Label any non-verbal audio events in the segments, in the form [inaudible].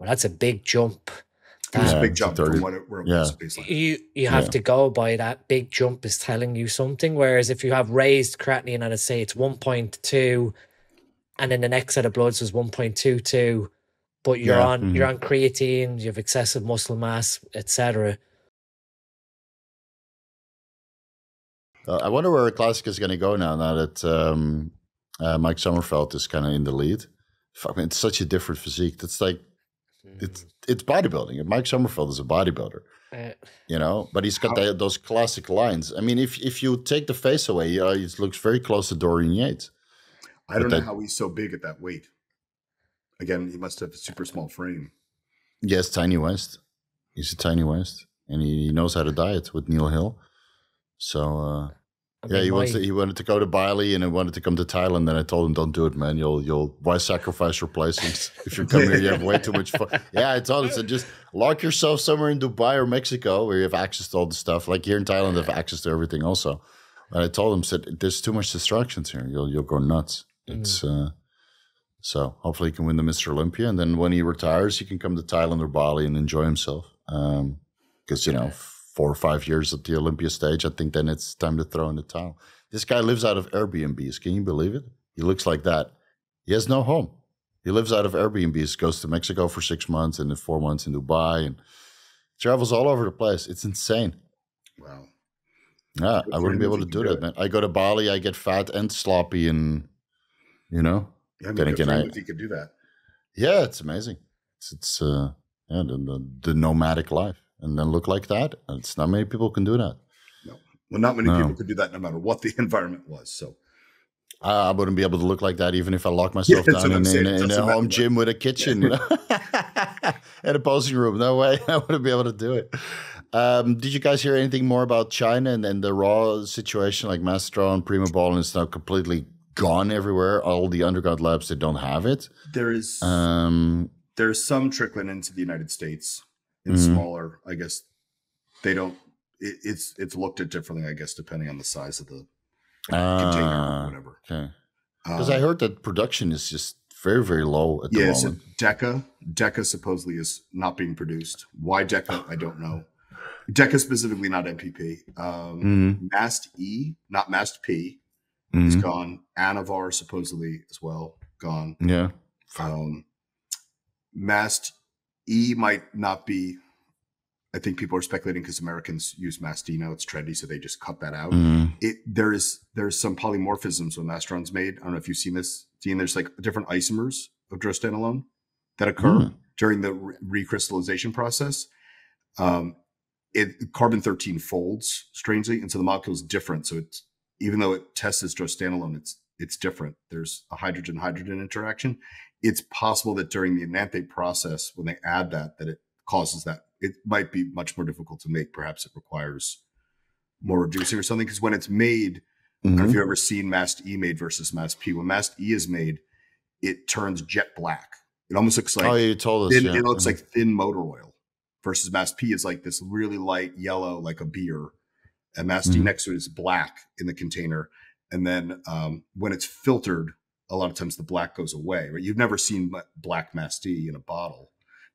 well, that's a big jump. It was Yeah, a big jump 30 from what it, where it yeah. was baseline. You you have Yeah. to go by that big jump is telling you something. Whereas if you have raised creatinine and I say it's one point two, and then the next set of bloods was one point two two, but you're Yeah, on you're mhm. on creatine, you have excessive muscle mass, etc. Uh, I wonder where a classic is going to go now. Now that um, uh, Mike Sommerfeld is kind of in the lead. Fuck, man, it's such a different physique. That's like it's it's bodybuilding. And Mike Sommerfeld is a bodybuilder, Uh, you know. But he's got the, those classic lines. I mean, if if you take the face away, uh, he looks very close to Dorian Yates. I don't But know that- how he's so big at that weight. Again, he must have a super small frame. Yes, tiny waist. He's a tiny waist, and he, he knows how to diet with Neil Hill. So uh, I yeah, he wants to, he wanted to go to Bali and he wanted to come to Thailand. And I told him, "Don't do it, man. You'll you'll why sacrifice your placings if you come here? You have way too much fun." [laughs] Yeah, I told him, "So just lock yourself somewhere in Dubai or Mexico where you have access to all the stuff. Like here in Thailand, I have access to everything also." And I told him, "said There's too much distractions here. You'll you'll go nuts." It's uh, so hopefully he can win the Mr. Olympia, and then when he retires, he can come to Thailand or Bali and enjoy himself. Because you know, four or five years at the Olympia stage, I think then it's time to throw in the towel. This guy lives out of Airbnbs. Can you believe it? He looks like that. He has no home. He lives out of Airbnbs. Goes to Mexico for six months and then four months in Dubai and travels all over the place. It's insane. Wow. Yeah, I wouldn't be able to do that, man. I go to Bali, I get fat and sloppy, and you know, Yeah, I mean, Then again, I- if he could do that. yeah, it's amazing. It's it's uh, yeah, the, the the nomadic life, and then look like that. It's not many people can do that. No, well, not many No. people could do that no matter what the [laughs] environment was. So I, wouldn't be able to look like that even if I lock myself that's down in, in, in a home gym with a kitchen, you know, and a posing room. No way, [laughs] I wouldn't be able to do it. Um, did you guys hear anything more about China and, and the raw situation? Like Mastro and Primobolan is now completely gone everywhere. All the underground labs that don't have it. there is Um, there's some trickling into the United States in Mhm. smaller. I guess they don't. It, it's it's looked at differently. I guess depending on the size of the container Ah, or whatever. okay. Because Uh, I heard that production is just very, very low at the yeah, so moment. Deca Deca supposedly is not being produced. Why Deca? I don't know. [sighs] Deca specifically, not NPP. Um, Mhm, Mast E, not Mast P, is mhm. gone. Anavar supposedly as well gone. Yeah. Um, Mast E might not be. I think people are speculating because Americans use Mast now; it's trendy, so they just cut that out. Mhm. It there is there's some polymorphisms when Mastron's made. I don't know if you've seen this, Dean. There's like different isomers of drostanolone that occur Mm. during the re- recrystallization process. Um, it carbon thirteen folds strangely, and so the molecule is different. So it's even though it tests as drostanolone, it's it's different. There's a hydrogen hydrogen interaction. It's possible that during the enanthate process, when they add that, that it causes that. It might be much more difficult to make. Perhaps it requires more reducing or something. Because when it's made, I don't know if you've ever seen Mast E made versus Mast P. When Mast E is made, it turns jet black. It almost looks like oh, you told us. thin, yeah. it looks Mhm. like thin motor oil versus Mast P is like this really light yellow, like a beer. And Mast E Mhm. next to it is black in the container. And then um, when it's filtered, a lot of times the black goes away. Right? You've never seen black Mast E in a bottle,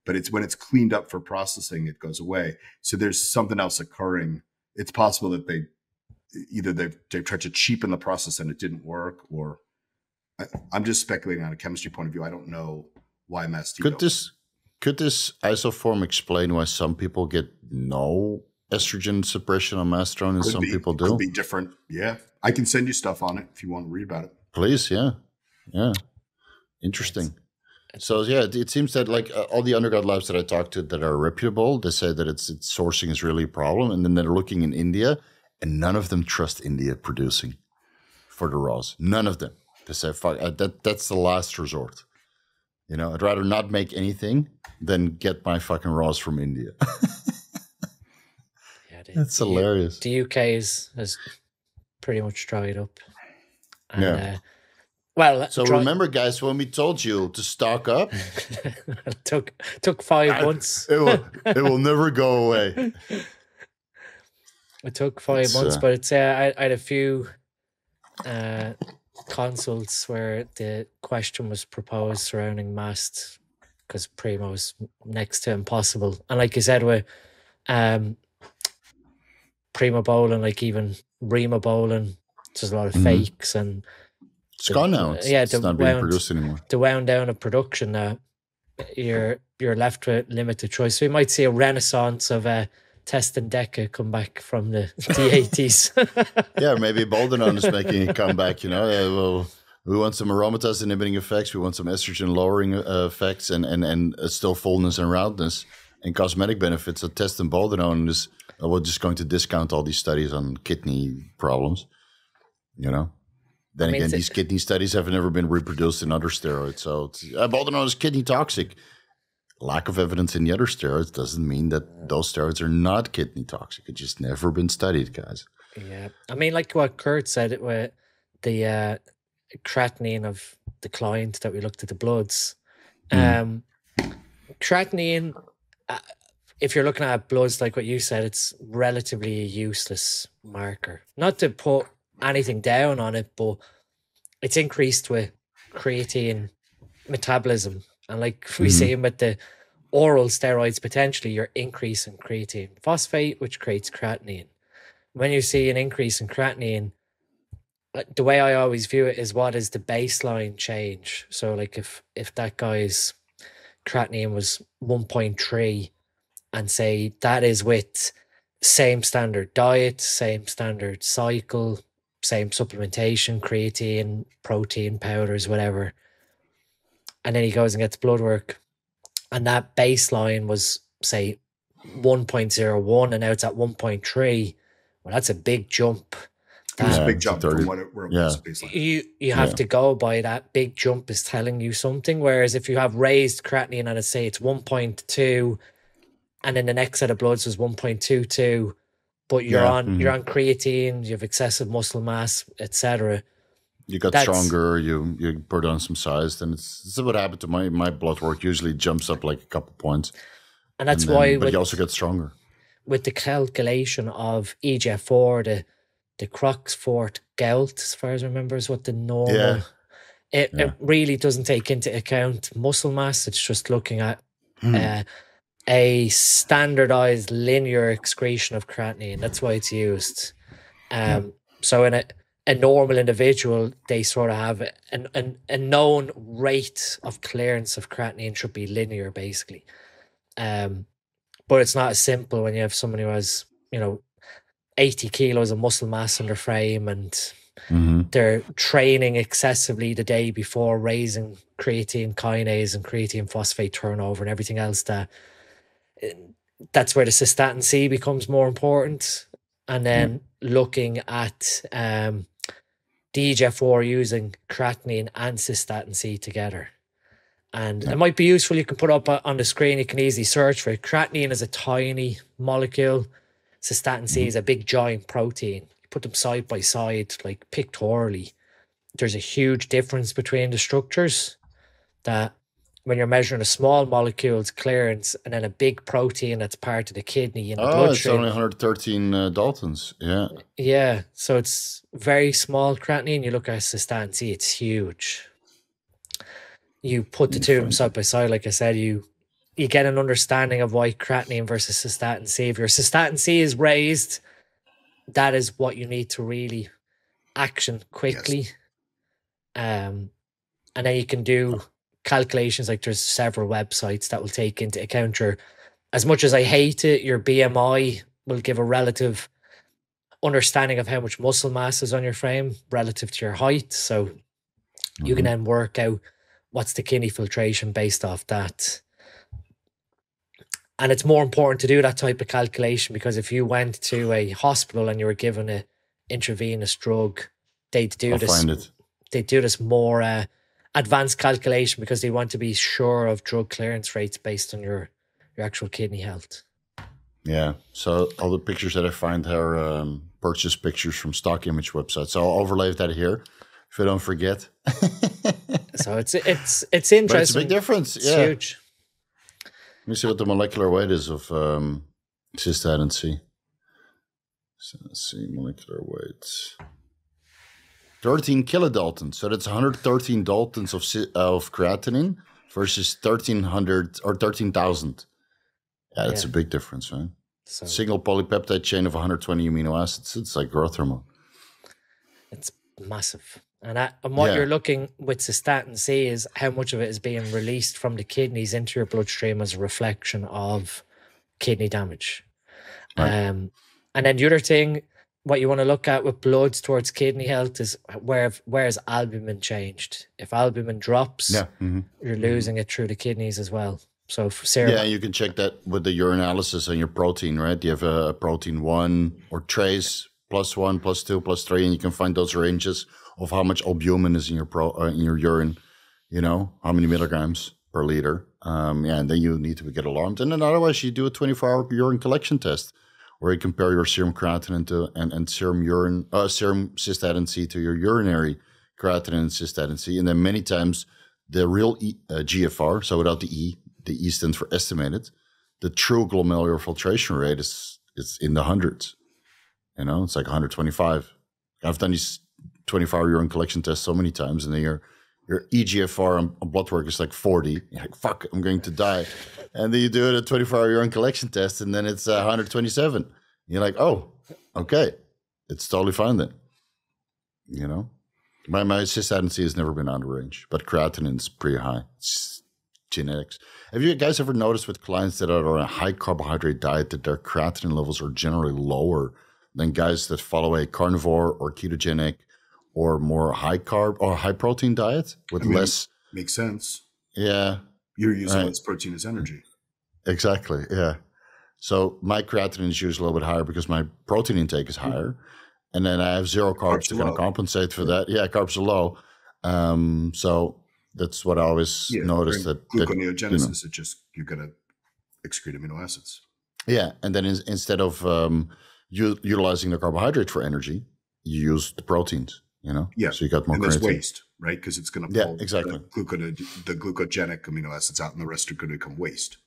but it's when it's cleaned up for processing, it goes away. So there's something else occurring. It's possible that they either they've, they've tried to cheapen the process and it didn't work, or I, I'm just speculating on a chemistry point of view. I don't know why Mast E. Could this could this isoform explain why some people get no estrogen suppression on mastrone and Could some be- people do? could be different. Yeah, I can send you stuff on it if you want to read about it. Please, yeah, yeah, interesting. So yeah, it, seems that like uh, all the underground labs that I talked to that are reputable, they say that it's, it's sourcing is really a problem, and then they're looking in India, and none of them trust India producing for the raws. None of them. They say, "Fuck, uh, that that's the last resort." You know, I'd rather not make anything than get my fucking raws from India. [laughs] Yeah, the, That's the U- hilarious. The UK is has pretty much dried up. And, Yeah. Uh, well, So remember, guys, when we told you to stock up, it [laughs] took took five I- months. it will it will [laughs] never go away. It took five It's, months, uh, but it's uh, I, I had a few uh, consults where the question was proposed surrounding mast because Primo's next to impossible. And like you said, with um, Primobolan, like even Rimobolan, there's a lot of Mhm. fakes and It's gone now. It's, yeah, it's not being produced anymore. the wound down of production now, you're you're left with limited choice. So we might see a renaissance of uh, test and Deca come back from the [laughs] the eighties. [laughs] yeah, maybe Boldenone is making a comeback. You know, uh, well, we want some aromatase inhibiting effects. We want some estrogen lowering uh, effects, and and and uh, still fullness and roundness and cosmetic benefits. So test and Boldenone is uh, we're just going to discount all these studies on kidney problems. You know. Then I mean, again, these kidney studies have never been reproduced in other steroids. So it's, Boldenone is kidney toxic. Lack of evidence in the other steroids doesn't mean that those steroids are not kidney toxic. It's just never been studied, guys. yeah, I mean, like what Kurt said, it with the uh, creatinine of the client that we looked at the bloods. Mm. Um, creatinine, uh, if you're looking at bloods, like what you said, it's relatively a useless marker. Not to put anything down on it, but it's increased with creatine metabolism. And like we Mhm. see with the oral steroids, potentially you're increasing creatine phosphate, which creates creatinine. When you see an increase in creatinine, the way I always view it is what is the baseline change. So like if if that guy's creatinine was 1.3 and say that is with same standard diet, same standard cycle, same supplementation, creatine, protein powders, whatever. And then he goes and gets blood work. And that baseline was say 1.01 and now it's at 1.3. Well, that's a big jump. It was Yeah, a big jump 30 from what it, where it was baseline. You you have Yeah. to go by that big jump is telling you something. Whereas if you have raised creatinine and let's say it's 1.2 and then the next set of bloods was 1.22, but you're Yeah, on you're mhm. on creatine, you have excessive muscle mass, etc. you got That's- stronger, you you put on some size, then it's this is what happened to my my blood work. Usually jumps up like a couple points, And that's and then- why but with, you also get stronger. with the calculation of EGFR, the the Croxfort gout, as far as I remember, is what the normal. Yeah. It, Yeah. it really doesn't take into account muscle mass. It's just looking at Hmm. uh, a standardized linear excretion of creatinine. That's why it's used. Um, So in a, a normal individual, they sort of have an, an, a known rate of clearance of creatinine should be linear, basically. Um, but it's not as simple when you have someone who has, you know, 80 kilos of muscle mass on their frame and Mhm. they're training excessively the day before raising creatine kinase and creatine phosphate turnover and everything else that that's where the cystatin C becomes more important and then looking at um EGFR using creatinine and cystatin C together and Yeah. it might be useful you can put up uh, on the screen you can easily search for it creatinine is a tiny molecule cystatin C Mhm. is a big giant protein. You put them side by side, like pictorially. There's a huge difference between the structures that when you're measuring a small molecule's clearance and then a big protein that's part of the kidney in the Oh, it's only 113 uh, Daltons. Yeah, Yeah, so it's very small creatinine. You look at cystatin C, it's huge. You put the two of them side by side, like I said, you you get an understanding of why creatinine versus cystatin C. If your cystatin C is raised, that is what you need to really action quickly. Um, and then you can do calculations like there's several websites that will take into account your as much as I hate it, your BMI will give a relative understanding of how much muscle mass is on your frame relative to your height. So you can Mhm. then work out what's the kidney filtration based off that. And it's more important to do that type of calculation because if you went to a hospital and you were given a intravenous drug, they'd do I'll this they do this more uh, advanced calculation because they want to be sure of drug clearance rates based on your your actual kidney health. Yeah. So all the pictures that I find are um, purchase pictures from stock image websites. So I'll overlay that here if I don't forget. [laughs] So it's it's it's interesting. but it's a big difference. It's yeah. huge. Let me see what the molecular weight is of um, cystatin C. So let's see, molecular weight. 13 kilodaltons. So that's 113 daltons of, of creatinine versus 1300 or 13,000. Yeah, that's Yeah. a big difference, right? So Single polypeptide chain of 120 amino acids. It's like growth hormone. it's massive. And, that, and what Yeah. you're looking with cystatin C is how much of it is being released from the kidneys into your bloodstream as a reflection of kidney damage. Right. Um, and then the other thing, what you want to look at with bloods towards kidney health is where where is albumin changed? If albumin drops, Yeah. hmm you're losing it through the kidneys as well. So for serum, Yeah, you can check that with the urinalysis and your protein, right? You have a protein one or trace plus one, plus two, plus three, and you can find those ranges of how much albumin is in your pro uh, in your urine. You know how many milligrams per liter. Um, yeah, and then you need to get alarmed. And then otherwise, you do a 24-hour urine collection test, where you compare your serum creatinine to and, and serum urine, uh, serum cystatin C to your urinary creatinine and cystatin C, and then many times the real e, uh, GFR, so without the E, the E stands for estimated. The true glomerular filtration rate is is in the hundreds. You know, it's like 125. I've done these 24 hour urine collection tests so many times, in the your your EGFR on, blood work is like 40. You're like, fuck, I'm going to die. And then you do it a 24 hour urine collection test, and then it's uh, 127. You're like, oh, okay, it's totally fine then. You know, my my cystatin C has never been out of range, but creatinine's pretty high. It's genetics. Have you guys ever noticed with clients that are on a high carbohydrate diet that their creatinine levels are generally lower than guys that follow a carnivore or ketogenic or more high carb or high protein diet with I mean- less? Makes sense. Yeah, You're using Right. less protein as energy. Exactly. Yeah. So my creatinine is usually a little bit higher because my protein intake is higher, and then I have zero carbs, Carbs to kind of compensate for that. Yeah, carbs are low. Um, so that's what I always Yeah, during that, gluconeogenesis. It just you're gonna excrete amino acids. Yeah, and then in, instead of um, utilizing the carbohydrate for energy, you use the proteins. You know. Yeah, So you got more and there's creatine. waste, right? Because it's going to Yeah, pull exactly. the, glucone- the glucogenic amino acids out, and the rest are going to become waste.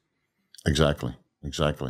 Exactly. Exactly.